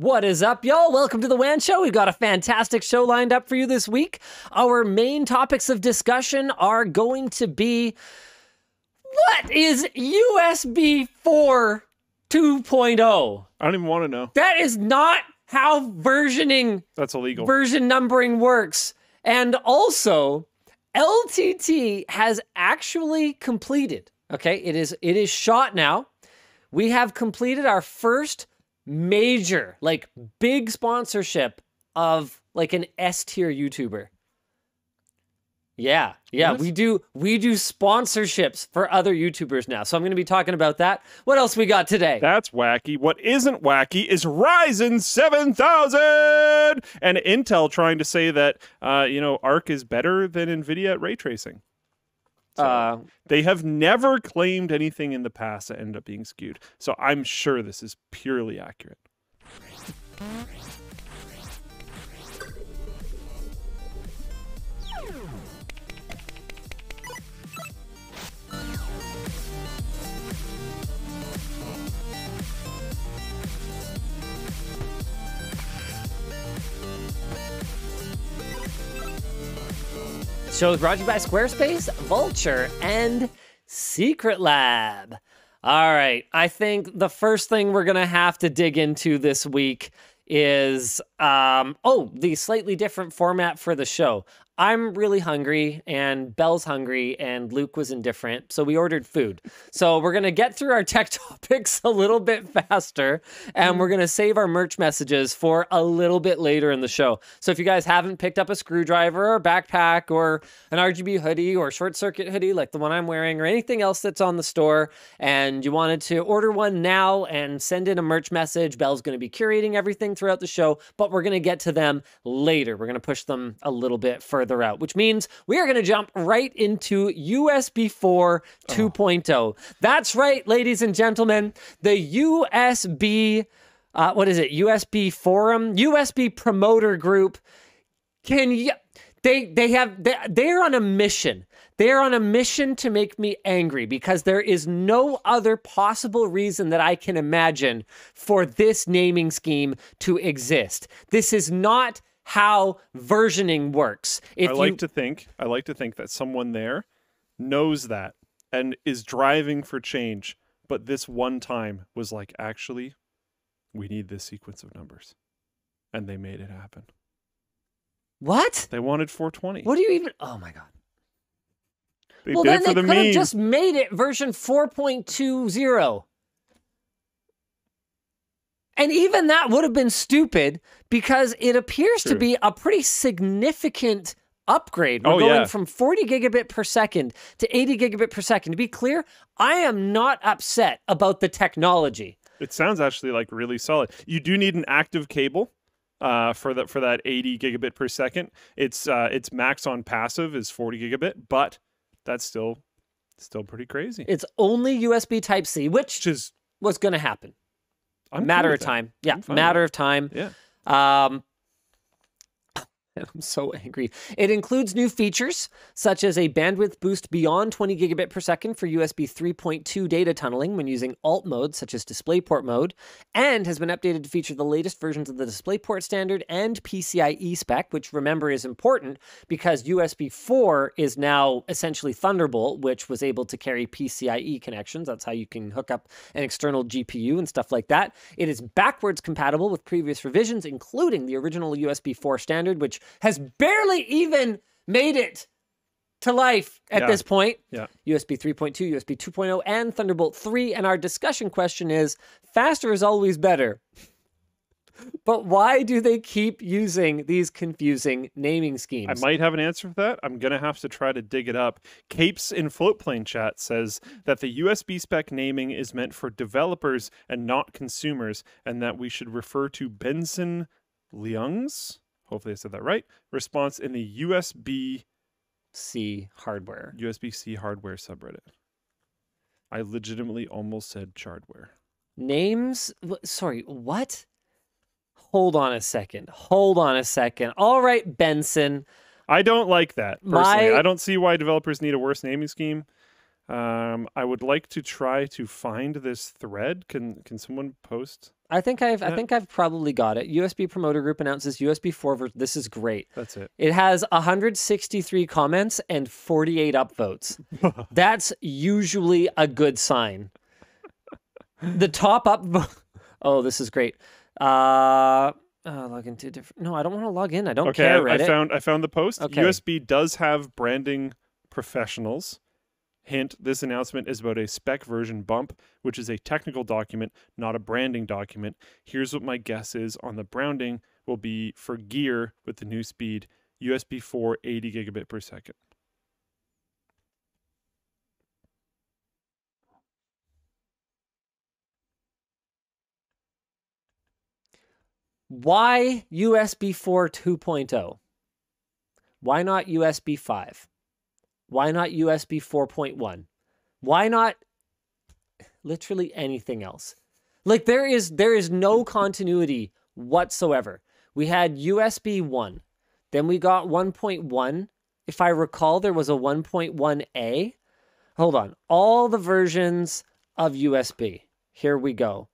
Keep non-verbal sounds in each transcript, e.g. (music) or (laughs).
What is up, y'all? Welcome to the WAN Show. We've got a fantastic show lined up for you this week. Our main topics of discussion are going to be what is USB 4 2.0? I don't even want to know. That is not how versioning, That's illegal. version numbering works. And also, LTT has actually completed. Okay, it is it is shot now. We have completed our first major, like big sponsorship of like an S tier YouTuber. Yeah, yeah, What? we do we do sponsorships for other YouTubers now. So I'm going to be talking about that. What else we got today? That's wacky. What isn't wacky is Ryzen 7000 and Intel trying to say that uh, you know Arc is better than Nvidia at ray tracing. So uh, they have never claimed anything in the past that ended up being skewed. So I'm sure this is purely accurate. Show brought to you by Squarespace, Vultr, and Secretlab. All right, I think the first thing we're gonna have to dig into this week is um oh the slightly different format for the show. I'm really hungry and Belle's hungry and Luke was indifferent, so we ordered food. So we're gonna get through our tech (laughs) topics a little bit faster, and we're gonna save our merch messages for a little bit later in the show. So if you guys haven't picked up a screwdriver or a backpack or an RGB hoodie or short circuit hoodie like the one I'm wearing or anything else that's on the store, and you wanted to order one now and send in a merch message, Belle's gonna be curating everything throughout the show, but we're gonna get to them later. We're gonna push them a little bit further out, which means we are gonna jump right into USB 4 2.0. That's right, ladies and gentlemen. The USB, uh, what is it? USB Forum, USB Promoter Group. Can you? They they have they, they're on a mission. They're on a mission to make me angry because there is no other possible reason that I can imagine for this naming scheme to exist. This is not how versioning works. If I you like to think I like to think that someone there knows that and is driving for change, but this one time was like actually we need this sequence of numbers. And they made it happen. what? They wanted 420. What do you even? Oh my god. They well, then they the could have just made it version 4.20. And even that would have been stupid because it appears to be a pretty significant upgrade. We're Oh, going yeah. from 40 gigabit per second to 80 gigabit per second. To be clear, I am not upset about the technology. It sounds actually like really solid. You do need an active cable uh, for that for that 80 gigabit per second. It's uh, its max on passive is 40 gigabit, but that's still still pretty crazy. It's only USB Type C, which Which is was going to happen. I'm matter of that. time. Yeah, I'm fine with matter of time. Yeah. Um, (laughs) I'm so angry. It includes new features such as a bandwidth boost beyond 20 gigabit per second for USB 3.2 data tunneling when using alt mode, such as DisplayPort mode, and has been updated to feature the latest versions of the DisplayPort standard and PCIe spec, which remember is important because USB 4 is now essentially Thunderbolt, which was able to carry PCIe connections. That's how you can hook up an external GPU and stuff like that. It is backwards compatible with previous revisions, including the original USB 4 standard, which has barely even made it to life at Yeah. this point. Yeah. USB 3.2, USB 2.0, and Thunderbolt 3. And our discussion question is faster is always better. But why do they keep using these confusing naming schemes? I might have an answer for that. I'm gonna have to try to dig it up. Capes in Floatplane chat says that the USB spec naming is meant for developers and not consumers, and that we should refer to Benson Leung's hopefully I said that right response in the USB C hardware. USB C hardware subreddit. I legitimately almost said chardware. Names? Sorry, what? Hold on a second. Hold on a second. All right, Benson. I don't like that personally. My- I don't see why developers need a worse naming scheme. Um, I would like to try to find this thread. Can can someone post? I think I've I think I've probably got it. USB Promoter Group announces USB 4 ver- This is great. That's it. It has 163 comments and 48 upvotes. (laughs) That's usually a good sign. The top up Oh, this is great. Uh, uh log into different No, I don't want to log in. I don't Okay, care, I, I found I found the post. Okay. USB does have branding professionals. Hint: This announcement is about a spec version bump, which is a technical document, not a branding document. Here's what my guess is on the branding will be for gear with the new speed USB 4 80 gigabit per second. Why USB 4 2.0? Why not USB 5? Why not USB 4.1? Why not literally anything else? Like there is there is no (laughs) continuity whatsoever. We had USB 1. Then we got 1.1. If I recall there was a 1.1A. Hold on. All the versions of USB. Here we go.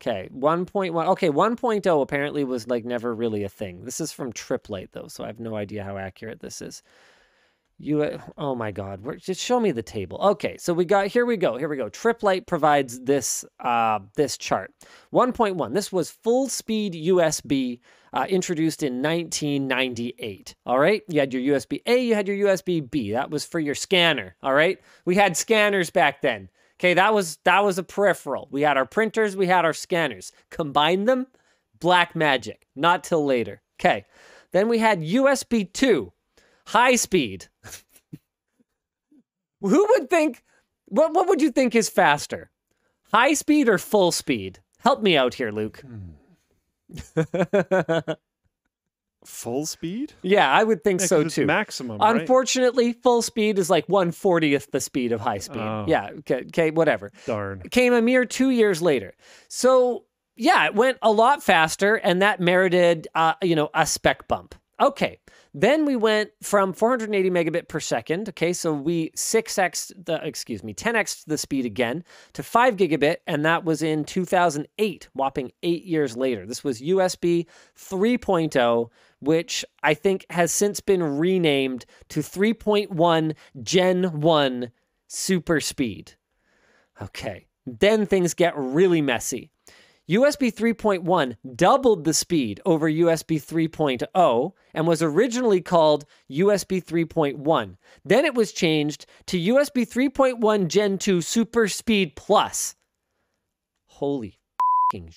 Okay, 1.1. Okay, 1.0 apparently was like never really a thing. This is from Tripp Lite though, so I have no idea how accurate this is. You oh my god, where, just show me the table. Okay, so we got here we go. Here we go. Tripp Lite provides this uh this chart. 1.1. This was full speed USB uh, introduced in 1998. All right, you had your USB A, you had your USB B. That was for your scanner. All right, we had scanners back then. Okay, that was that was a peripheral. We had our printers, we had our scanners. Combine them, black magic. Not till later. Okay. Then we had USB 2, high speed. Who would think what what would you think is faster? High speed or full speed? Help me out here, Luke. (laughs) Full speed? yeah, I would think Yeah, so too. Maximum, right? Unfortunately, full speed is like 140th the speed of high speed. Oh. Yeah, okay, okay, whatever. Darn. came a mere two years later. So yeah, it went a lot faster, and that merited, uh, you know, a spec bump. Okay, then we went from 480 megabit per second. Okay, so we 6x the excuse me 10x the speed again to 5 gigabit, and that was in 2008, whopping eight years later. This was USB 3.0, which I think has since been renamed to 3.1 Gen 1 Super Speed. Okay. Then things get really messy. USB 3.1 doubled the speed over USB 3.0 and was originally called USB 3.1. Then it was changed to USB 3.1 Gen 2 Super Speed Plus. Holy shit.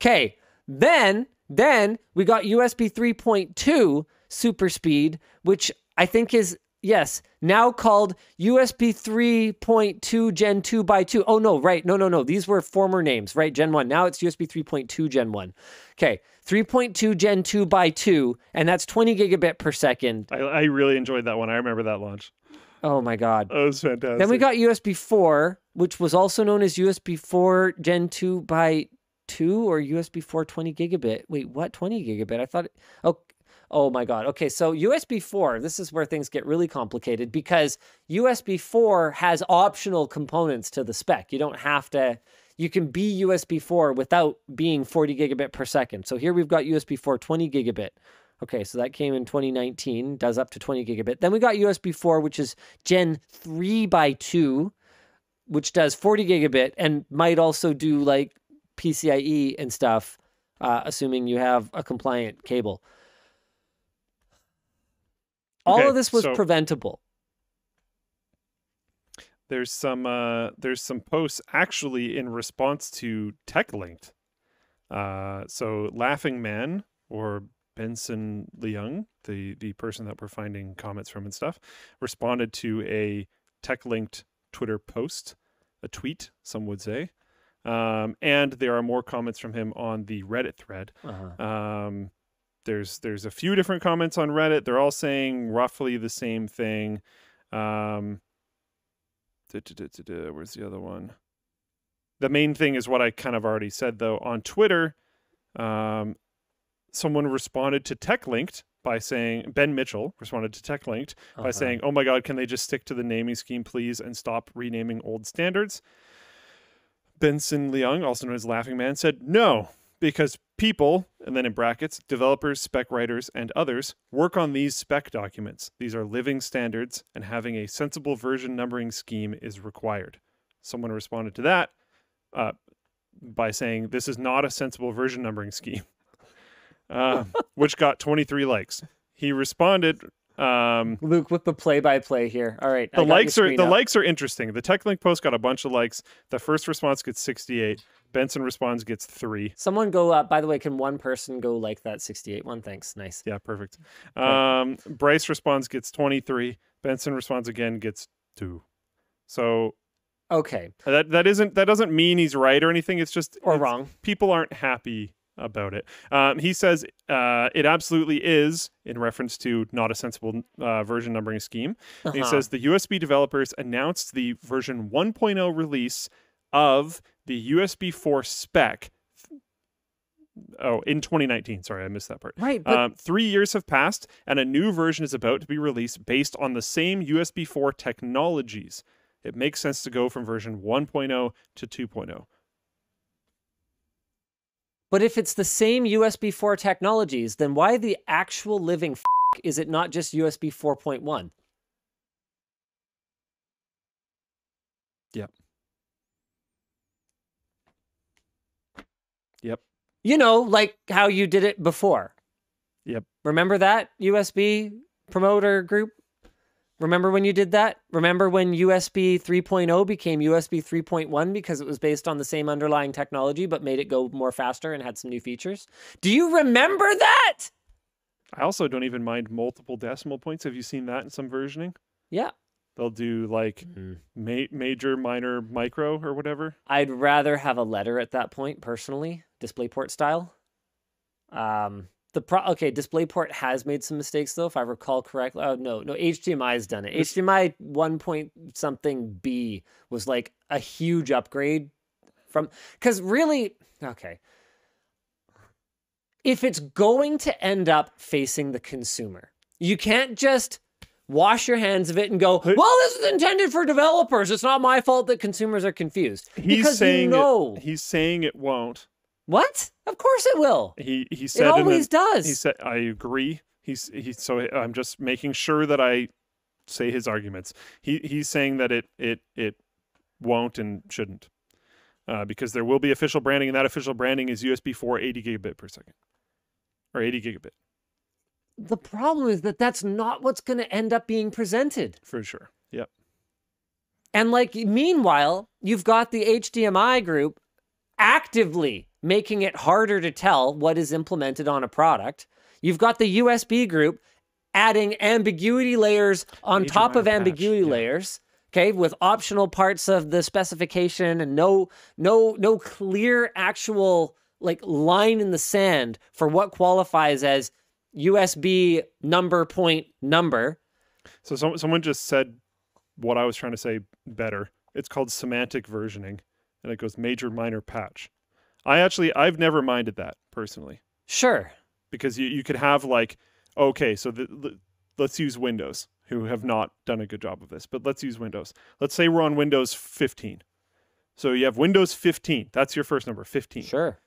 Okay, then then we got USB 3.2 Super Speed, which I think is yes, now called USB 3.2 Gen 2 by 2. Oh no, right. No, no, no. These were former names, right? Gen 1. Now it's USB 3.2 Gen 1. Okay, 3.2 Gen 2 by 2, and that's 20 gigabit per second. I, I really enjoyed that one. I remember that launch. Oh my god. That was fantastic. Then we got USB 4, which was also known as USB 4 Gen 2 by 2 or USB 4 20 gigabit. Wait, what? 20 gigabit? I thought. Oh, oh my God. Okay, so USB 4, this is where things get really complicated because USB 4 has optional components to the spec. You don't have to. You can be USB 4 without being 40 gigabit per second. So here we've got USB 4 20 gigabit. Okay, so that came in 2019, does up to 20 gigabit. Then we got USB 4, which is Gen 3 by 2, which does 40 gigabit and might also do like PCIe and stuff, uh, assuming you have a compliant cable. All Okay, of this was so- preventable. there's some uh there's some posts actually in response to TechLinked. Uh so Laughing Man or Benson Leung, the the person that we're finding comments from and stuff, responded to a TechLinked Twitter post, a tweet, some would say. Um, and there are more comments from him on the Reddit thread. Uh-huh. Um, there's there's a few different comments on Reddit. They're all saying roughly the same thing. Um, duh, duh, duh, where's the other one? The main thing is what I kind of already said though. On Twitter, um, someone responded to TechLinked by saying Ben Mitchell responded to TechLinked by Uh-huh. saying, "Oh my God, can they just stick to the naming scheme, please, and stop renaming old standards?" Benson Leung, also known as Laughing Man, said no, because people, and then in brackets, developers, spec writers, and others work on these spec documents. These are living standards, and having a sensible version numbering scheme is required. Someone responded to that uh, by saying, This is not a sensible version numbering scheme, (laughs) uh, which got 23 likes. He responded um, Luke with the play-by-play here. All right, the likes are the up. likes are interesting. The TechLink post got a bunch of likes. The first response gets 68. Benson responds gets three. Someone go up. By the way, can one person go like that 68 one? Thanks. Nice. Yeah, perfect. Um, Bryce responds gets 23. Benson responds again gets two. So Okay. that that isn't that doesn't mean he's right or anything. It's just Or it's- wrong. People aren't happy about it. Um, he says uh, it absolutely is in reference to not a sensible uh, version numbering scheme. He Uh-huh. says the USB developers announced the version 1.0 release of the USB 4 spec. Oh, in 2019. Sorry, I missed that part. Right, but Um, three years have passed, and a new version is about to be released based on the same USB 4 technologies. It makes sense to go from version 1.0 to 2.0. but if it's the same USB 4 technologies, then why the actual living f- is it not just USB 4.1? Yep. Yep. You know, like how you did it before. Yep. Remember that USB promoter group? Remember when you did that? Remember when USB 3.0 became USB 3.1 because it was based on the same underlying technology but made it go more faster and had some new features? Do you remember that? I also don't even mind multiple decimal points. Have you seen that in some versioning? Yeah. They'll do like mm-hmm. ma- major, minor, micro, or whatever. I'd rather have a letter at that point personally, DisplayPort style. Um the pro okay, DisplayPort has made some mistakes though, if I recall correctly. Oh no, no, has done it. HDMI one point something B was like a huge upgrade from because really okay. If it's going to end up facing the consumer, you can't just wash your hands of it and go, well, this is intended for developers. It's not my fault that consumers are confused. He's because saying you know. it, he's saying it won't. What? Of course it will. He he It said in always a, does. he said I agree. He's he so I'm just making sure that I say his arguments. He he's saying that it it it won't and shouldn't. Uh, because there will be official branding, and that official branding is USB 4 80 gigabit per second, or 80 gigabit the problem is that that's not what's going to end up being presented. for sure. Yep. And like, meanwhile, you've got the HDMI group actively making it harder to tell what is implemented on a product. You've got the USB group adding ambiguity layers on Major top of patch, ambiguity yeah. layers. Okay, with optional parts of the specification and no no no clear actual like line in the sand for what qualifies as USB number point number. So some, someone just said what I was trying to say better. It's called semantic versioning, and it goes major, minor, patch. I actually I've never minded that personally Sure. because you, you could have like okay, so the, the, let's use Windows, who have not done a good job of this, but let's use Windows. Let's say we're on Windows 15. So you have Windows 15. That's your first number, 15. Sure.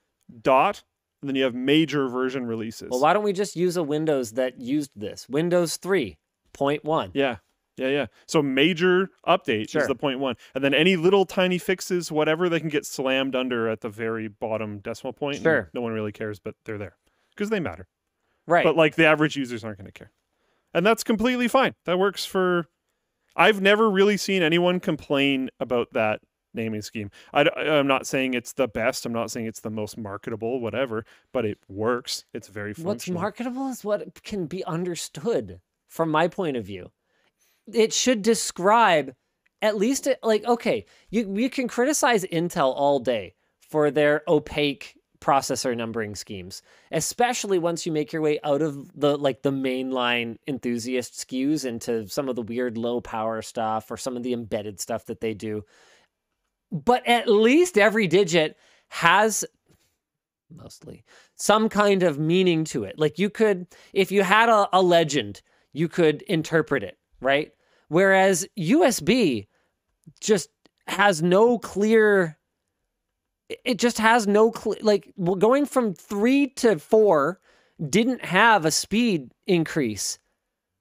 Dot, and then you have major version releases. Well, why don't we just use a Windows that used this? Windows 3.1. Yeah. Yeah, yeah. So major update Sure. is the point one. And then any little tiny fixes, whatever, they can get slammed under at the very bottom decimal point. Sure. No one really cares, but they're there. Because they matter. Right. But like the average users aren't going to care. And that's completely fine. That works for I've never really seen anyone complain about that naming scheme. I, am not saying it's the best. I'm not saying it's the most marketable, whatever, but it works. It's very functional. What's marketable is what can be understood from my point of view. It should describe at least it, like okay, you you can criticize Intel all day for their opaque processor numbering schemes, especially once you make your way out of the like the mainline enthusiast SKUs into some of the weird low power stuff or some of the embedded stuff that they do. But at least every digit has mostly some kind of meaning to it. Like you could, if you had a, a legend, you could interpret it, right? Whereas USB just has no clear it just has no cl- like well, going from 3 to 4 didn't have a speed increase.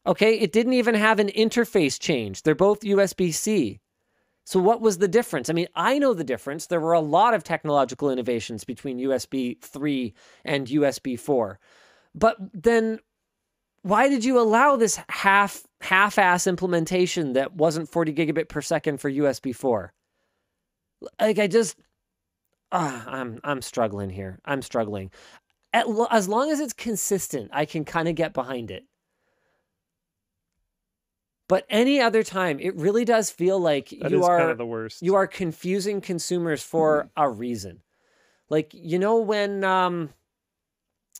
Okay, it didn't even have an interface change. They're both USB-C. So what was the difference? I mean, I know the difference. There were a lot of technological innovations between USB 3 and USB 4. But then why did you allow this half half-ass implementation that wasn't 40 gigabit per second for USB 4? Like I just uh, I'm I'm struggling here. I'm struggling. At, as long as it's consistent, I can kind of get behind it. But any other time, it really does feel like That you are the worst. you are confusing consumers for Mm-hmm. a reason. Like you know when um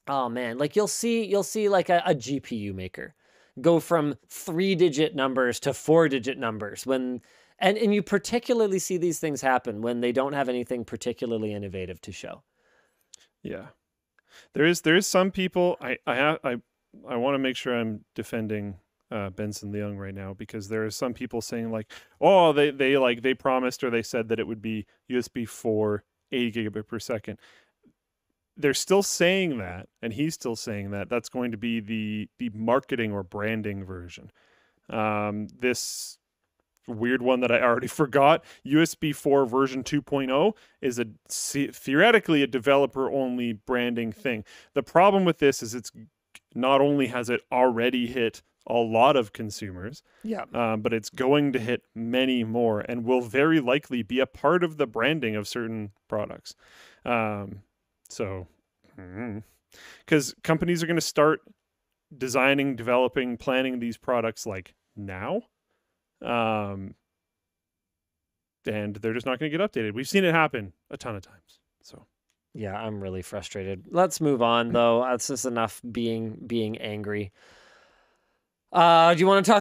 oh man, like you'll see you'll see like a, a GPU maker go from three digit numbers to four digit numbers when and and you particularly see these things happen when they don't have anything particularly innovative to show. Yeah, there is there is some people I I ha- I I want to make sure I'm defending uh, Benson Leung right now because there are some people saying like, oh, they they like they promised or they said that it would be USB 4 80 gigabit per second. They're still saying that, and he's still saying that. That's going to be the the marketing or branding version. Um, this weird one that I already (laughs) forgot. USB 4 version 2.0 is a theoretically a developer only branding thing. The problem with this is it's not only has it already hit a lot of consumers, Yeah. um, but it's going to hit many more and will very likely be a part of the branding of certain products. Um, so, because companies are going to start designing, developing, planning these products like now. Um, and they're just not going to get updated. We've seen it happen a ton of times. So, Yeah, I'm really frustrated. Let's move on though. That's just enough being being angry. Uh, do you want to talk